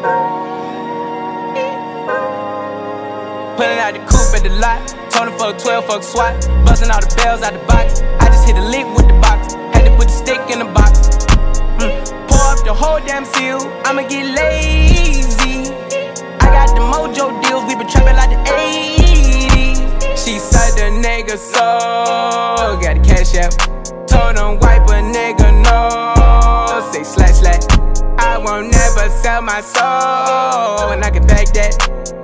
Pulling out the coupe at the lot. Told him fuck 12, fuck SWAT. Busting all the bells out the box. I just hit a lick with the box. Had to put the stick in the box. Mm. Pour up the whole damn seal. I'ma get lazy. I got the mojo deals. We been trapping like the 80s. She said the nigga so. Got the Cash App. Won't never sell my soul. And I can back that.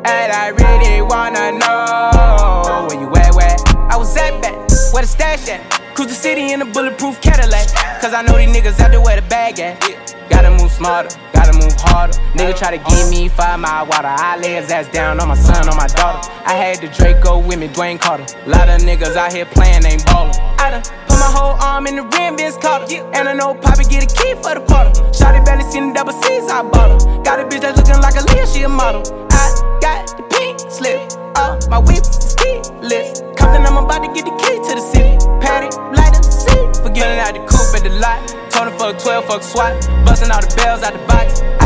And I really wanna know where you at, where? I was at back, where the stash at? Cruise the city in a bulletproof Cadillac. Cause I know these niggas out there where the bag at. Gotta move smarter, gotta move harder. Nigga try to give me five mile water. I lay his ass down on my son, on my daughter. I had the Draco with me, Dwayne Carter. Lot of niggas out here playing, ain't ballin'. I done my whole arm in the rim, Vince Carter. And I know Poppy get a key for the quarter. Shotty barely seen the double C's, I bought her. Got a bitch that's looking like Aaliyah, she a model. I got the pink slip, uh, my whip is keyless. Compton, I'm about to get the key to the city. Patek, light up the seat. Forgetting out the coupe at the lot. Him fuck 12, fuck SWAT. Busting all the bells out the box. I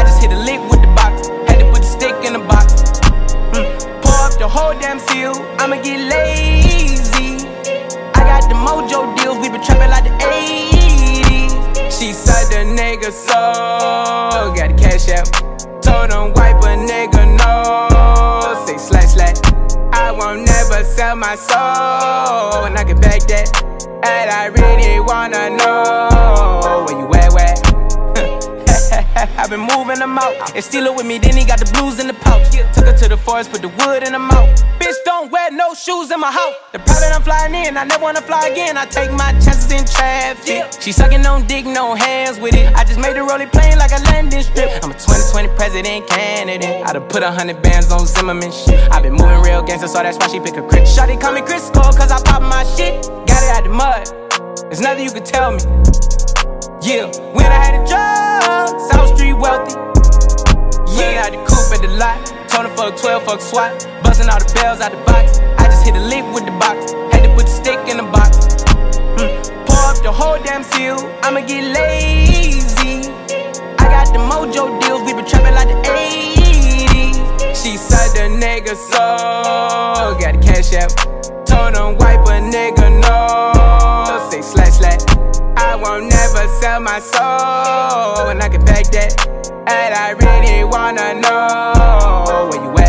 trapping like the 80s. She said the nigga so. Got the Cash App. Told him wipe a nigga no. Say slatt slatt. I won't never sell my soul. And I can back that. And I really wanna know I've been moving them out. And steal it with me, then he got the blues in the pouch. Took her to the forest, put the wood in the mouth. Bitch, don't wear no shoes in my house. The private I'm flying in, I never wanna fly again. I take my chances in traffic. She sucking on dick, no hands with it. I just made her roll it plain like a landing strip. I'm a 2020 president candidate. I done put a hundred bands on Zimmerman shit. i been moving real gangster, so that's why she pick a crit. Shotty call me Chris Cole, cause I pop my shit. Got it out the mud. There's nothing you can tell me. Yeah, when I had a job, wealthy. Yeah, out the coupe at the lot. Told him fuck 12, fuck SWAT. Busting all the bells out the box. I just hit a lick with the box. Had to put the stick in the box. Mm. Pour up the whole damn seal. I'ma get lazy. I got the mojo deals. We been trapping like the 80s. She said the nigga so. Got the Cash App. Sell my soul. And I can back that. And I really wanna know where you at.